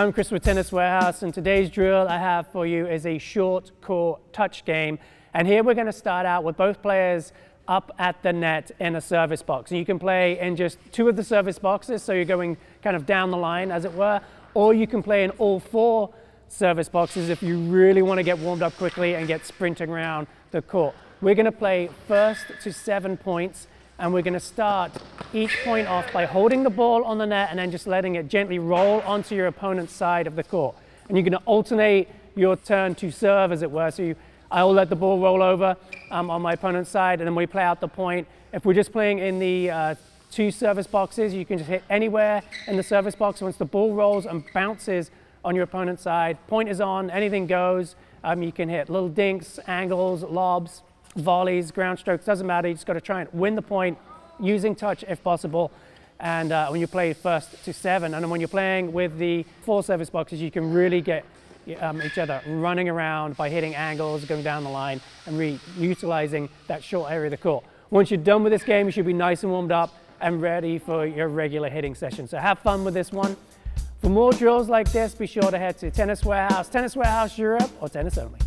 I'm Chris with Tennis Warehouse and today's drill I have for you is a short court touch game. And here we're going to start out with both players up at the net in a service box. And you can play in just two of the service boxes, so you're going kind of down the line as it were, or you can play in all four service boxes if you really want to get warmed up quickly and get sprinting around the court. We're going to play first to seven points and we're going to start each point off by holding the ball on the net and then just letting it gently roll onto your opponent's side of the court. And you're going to alternate your turn to serve, as it were. So you, I'll let the ball roll over um, on my opponent's side, and then we play out the point. If we're just playing in the uh, two service boxes, you can just hit anywhere in the service box. Once the ball rolls and bounces on your opponent's side, point is on, anything goes. Um, you can hit little dinks, angles, lobs, volleys, ground strokes, doesn't matter. You just got to try and win the point using touch if possible. And uh, when you play first to seven, and then when you're playing with the four service boxes, you can really get um, each other running around by hitting angles, going down the line, and really utilizing that short area of the court. Once you're done with this game, you should be nice and warmed up and ready for your regular hitting session. So have fun with this one. For more drills like this, be sure to head to Tennis Warehouse, Tennis Warehouse Europe, or Tennis Only.